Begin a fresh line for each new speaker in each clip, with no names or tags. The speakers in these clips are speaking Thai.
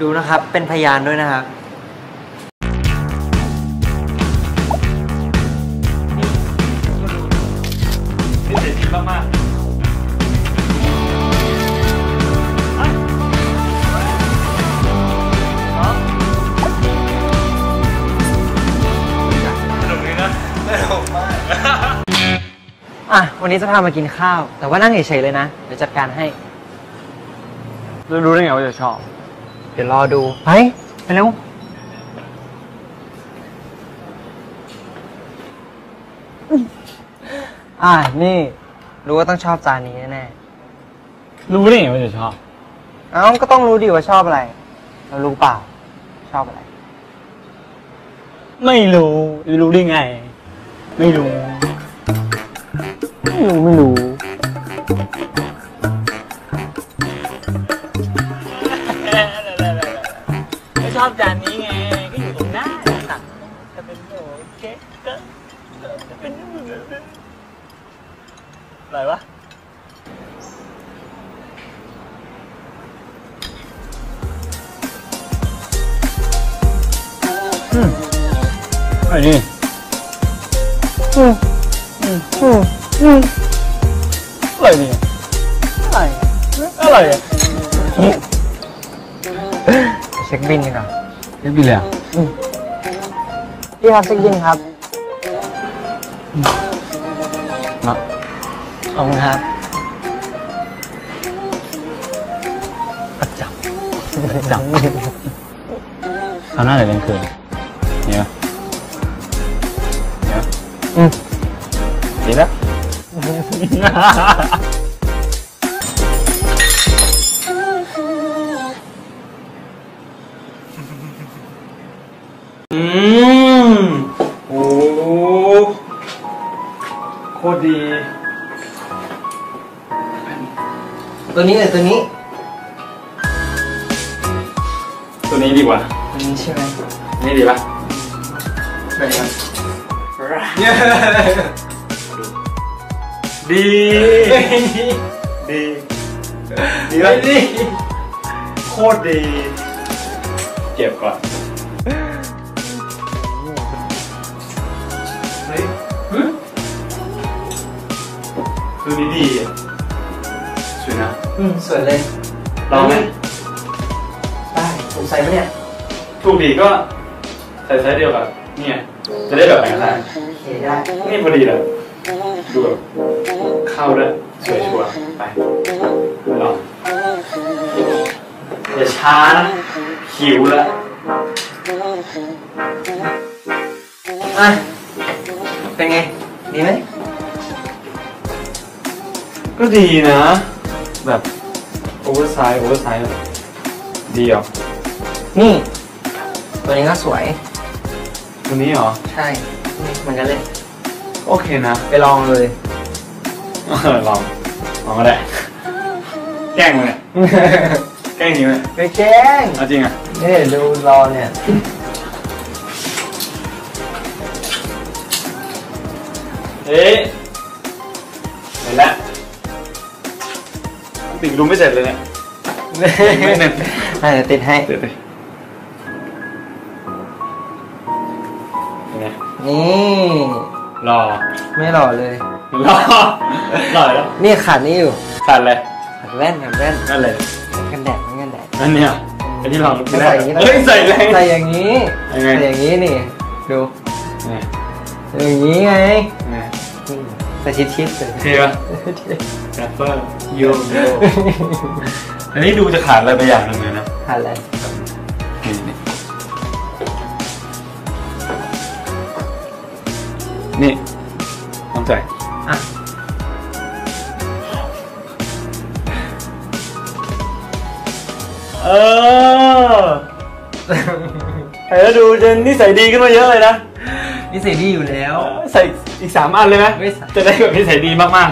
ดูนะครับเป็นพยานด้วยนะครับ
นี่เสียดีมากๆสนุกดีนะ
อะ วันนี้จะพามากินข้าว แต่ว่านั่งเฉยๆเลยนะ เดี๋ยวจัดการให้
แล้วรู้ได้ไงว่าจะชอบ
เดี๋ยวรอดู ไป ไปเร็ว อะนี่ รู้ว่าต้องชอบจานนี้แน่
รู้ได้ไงว่าจะชอบ
ๆเอ้าก็ต้องรู้ดิว่าชอบอะไร เรารู้เปล่า ชอบอะไร
ไม่รู้รู้ได้ไง ไม่รู้
ไม่รู้ ไม่รู้
ชอบจานนี้ไงก็อยู่ตรงหน้าตักจะเป็นโอเคก็จะเป็นอะไรวะ
อืม
ไอ้นี่
อืมอืมอืมอืม
อะไรนี่
อะไร
อะไรอะ
เช็คบินดีกว่า
ไม่มีเลยอะ
พี่ครับเช็คบินครับ
เนาะ
ขอบคุณครับ
ประจำประจำทำหน้าเดี๋ยวเที่ยงคืนเนี่ยเนี่ย
อืม
ดีแล้ว ตั
วนี้เลยตัวนี้
ตัวนี้ดีกว่า
ตัวนี้ใช่ไหม
นี่ดีปะ
ไหนครับ
ดี ดี ดีปะดีโคตรดี เก็บก่อน เฮ้ยตัวนี้ดีอะสวยนะ
อืมสวยเลย
ลองไหม
ได้ผมใส่ไหมเนี่ย
ถูกดีก็ใส่ไซส์เดียวกับเนี่ย จะได้แบบแบ่งได้
โอเคได้
นี่พอดีเลยดูแบบเข้าด้วยสวยชัวร์ไปไปลองอย่าช้านะหิวแล้ว
อะเป็นไง ดีไหม
ก็ดีนะ แบบ oversize oversize ดีอะ
นี่ ตัวนี้ก็สวย
ตัวนี้เหรอ
ใช่นี่เหมือนกันเลย
โอเคนะ
ไปลองเลย
เออลองลองก็ได้ แกล้งมึงเนี่ยแกล้งจริงไหม
ไปแกล้ง
เอาจริงอะ
นี่ดูรอเนี่ย
เอ๊ะเห็นแล้ว ติดดูไม่เสร็จเลยเนี่ยไม่เน็ต
อะเดี๋ยวติดให้
เดี๋ยวดิเป็นไง
นี่
รอ
ไม่หล่อเลย
รอรอแล้ว
นี่ขาดนี่อยู่
ขาดเลย
ขาดแว่นขาดแว่น
นั่นเลย
กันแดดไม่กันแดด
นั่นเนี่ยไอ้ที่ลอง
ใส่อย่างนี้
เฮ้ยใส่แรง
ใส่อย่างนี้
ยังไง
ใส่อย่างนี้นี่ดู
ไง
ใส่อย่างนี้ไง
ไง
อืมใส่ชิดชิดๆใส่
เท่ปะแรปเปอร์โยโย่อันนี้ดูจะขาดอะไรไปอย่างหนึ่งเลยนะ
ขาดอะไร
นี่นี่นี่ต้องใส่
อะ
เออเออดูจะนิสัยดีขึ้นมาเยอะเลยนะ
นี่ใส่ดีอยู่แล้ว
ใส่อีกสามอันเลยไหม
ไม่ใส่
จะได้แบบนิสัยดีมาก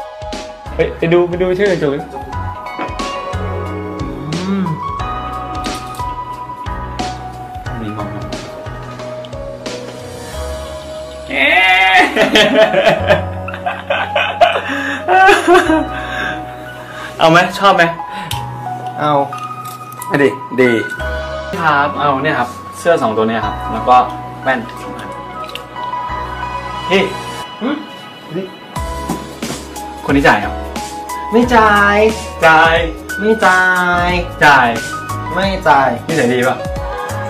ๆไปไปดูไปดูชื่อกระจกดิ
อืม
มีมองมองเอ๊ะเอาไหมชอบไหม
เอา
ดีดีครับเอาเนี่ยครับ เสื้อสองตัวเนี้ครับ แล้วก็ แว่นสองอันพี่หึนี่คนที่จ่ายครับ
ไม่จ่าย
จ่าย
ไม่จ่าย
จ่าย
ไม่จ่าย
นิสัยดีป่ะ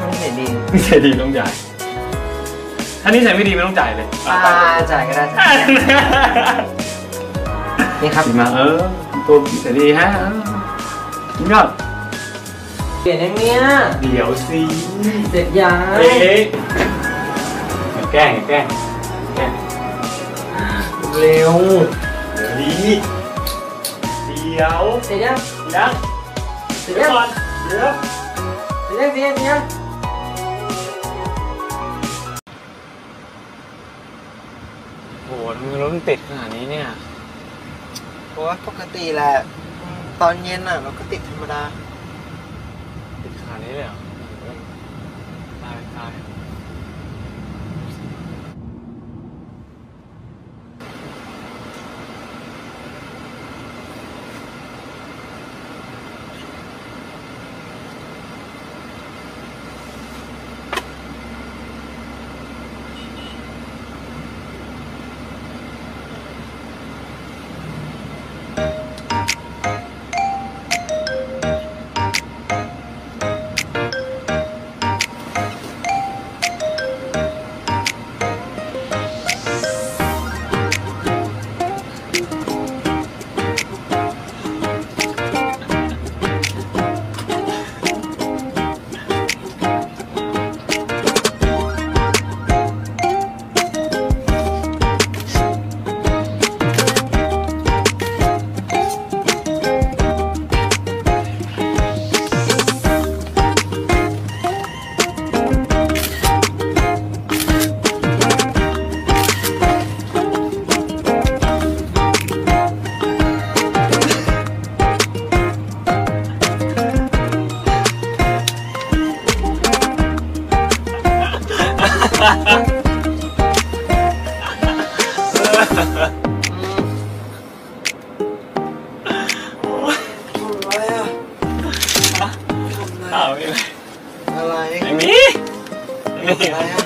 ไม่เห็นดี
นิสัยดีต้องจ่าย ถ้านิสัยไม่ดีไม่ต้องจ่ายเลย
อ่าจ่ายก็ได้จ่ายนี่ครับ
ดีมากเออ ตัวนิสัยดีฮะเออยอด
เปลี่ยนยังเนี้ย
เดี๋ยวสิ
เสร็จยัง
เอ๊ะอย่า แกล้งอย่าแกล้งอย่าแกล้ง
เร็ว
เดี๋ยวดีเดี๋ยว
เสร็จยัง
ยัง
เสร็จ
เดี๋ย
ยั
ว
ง
ก่อนเดี๋ยว
เสร็จยังเสร็จยังเสร็จยัง
โหทำไมรถมันติดขนาดนี้เนี่ย
โอ้ยปกติแหละอืมตอนเย็นอะเราก็ติดธรรมดา
ติดขนาดนี้เลยเหรอตายตาย
อะไร
ไอ้หมีไอ้หมี
อะไรอะ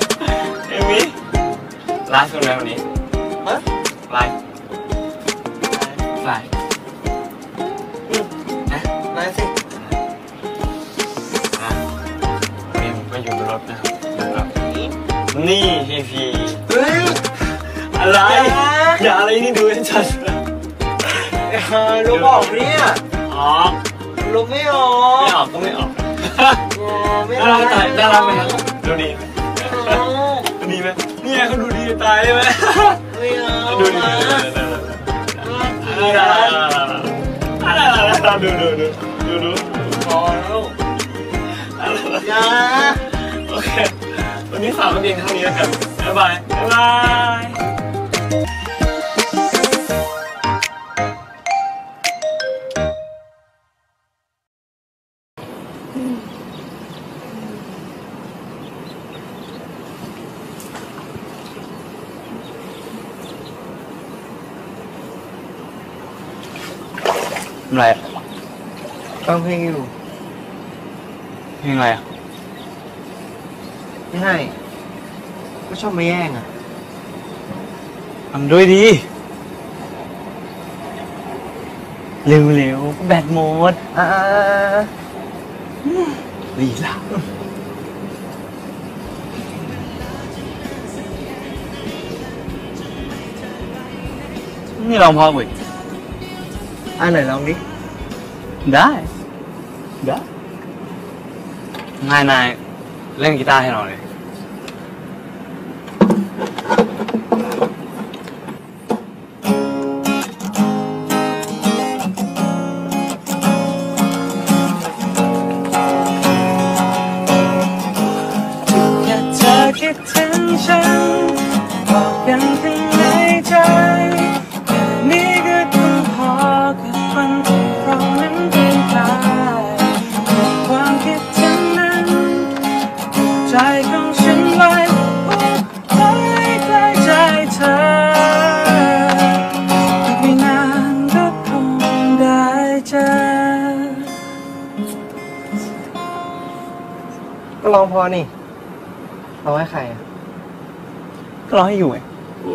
ไอ้หมีไลฟ์กันไหมวันนี้
ฮะ
ไลฟ์ไลฟ์นะ
นายสิ
อะวันนี้ผมก็อยู่บนรถนะครับนะครับนี่พีพี
เฮ้ย
อะไร
อย่า
อย่าอะไรนี่ดูให้ชัด
เออลบออกเนี่ย
อ๋อ
ลบไม่ออ
ไม่
ก
ออกก็ไม่ออก
ไม่
น่ารักตายน่ารักไหมครับดูดีดูดีไหมเนี่ยเขาดูดีตายได้ไหม
ไม่เอา
ดูดี
มา
ดูดูดูดูดู
พอแล้วอย่า
โอเควันนี้ฝากไว้เพียงเท่านี้แล้วกันบ๊ายบายบ๊ายบาย อะไรอะ
ฟังเพลงอยู่
เพลงอะไรอะ
ไม่ให้ ก็ชอบมาแย่งอะ
ทำด้วยดีเร็วๆแบตหมด
อ่า
ดีละนี่ลองพอกุย
อ่าไหนลองดิ
ได้ ได้นายนายเล่นกีตาร์ให้เราเลย
แค่เธอคิดถึงฉันบอกกันข้าง ก็ร้องพอนี่
ร้องให้ใครอะ
ก็รอให้อยู่ไง
โอ้